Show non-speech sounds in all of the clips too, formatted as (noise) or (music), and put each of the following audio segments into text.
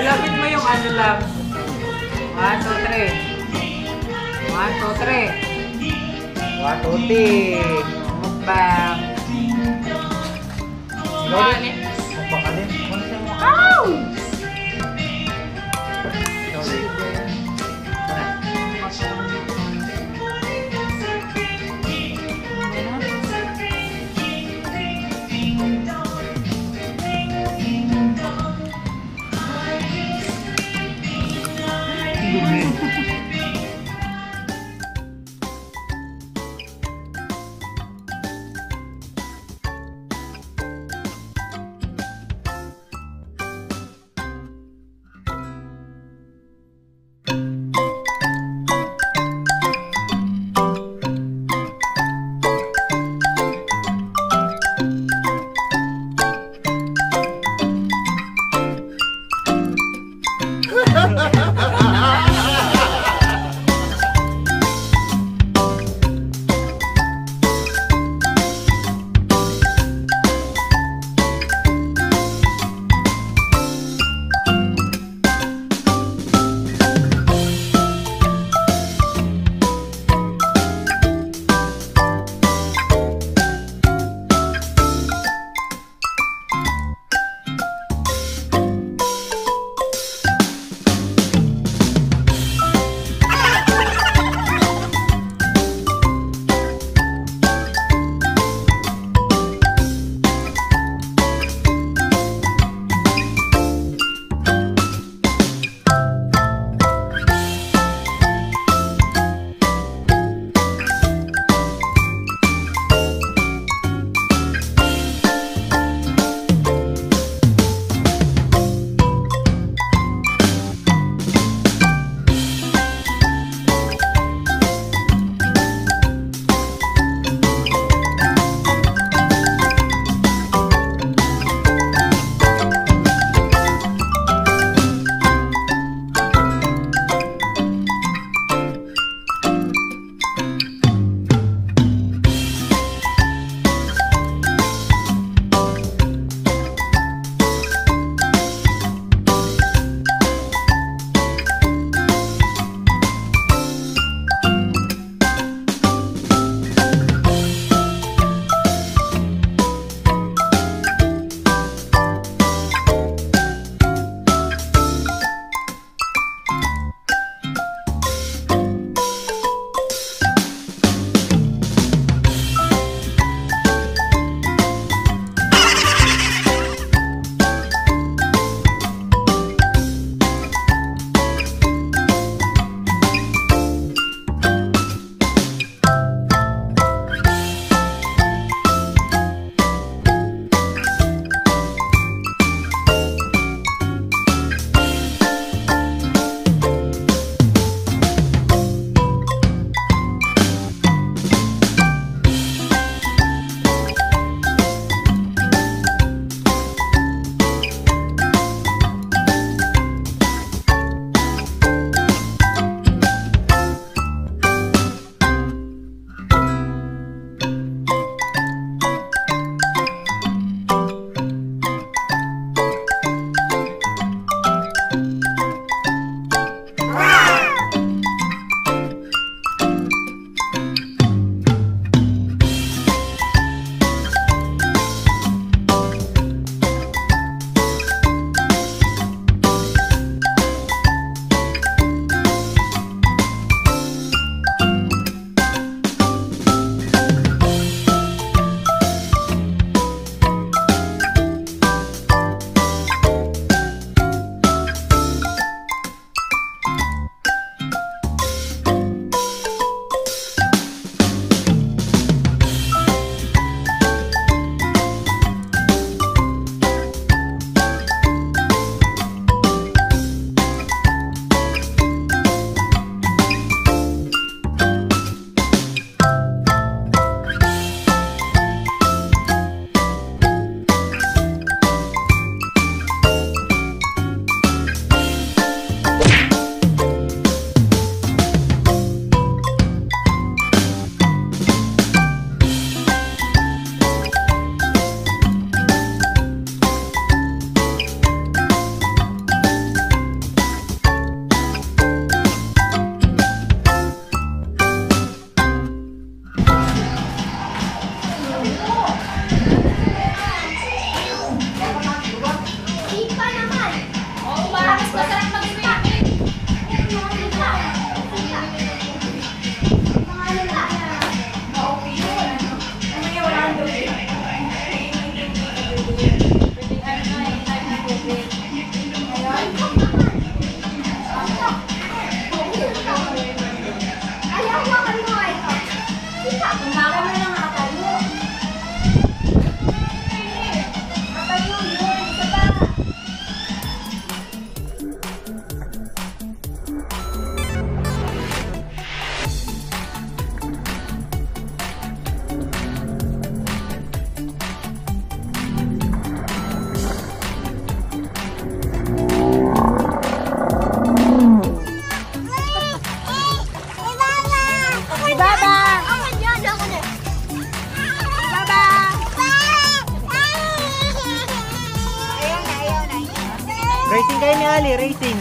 Ilapit mo yung ano lang. One, two, three. One, two, three. One, two, three. Mukbang. Bali. Magpakalin. Ano siya mo? Rating kayo ni Ali, rating.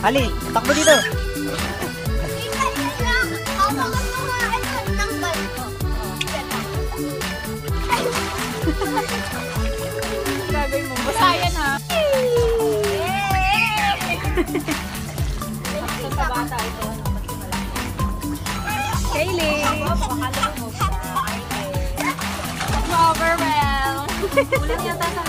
Ali, takbo dito. Gagawin mo, basayan ha. (laughs) Udah.